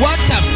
What the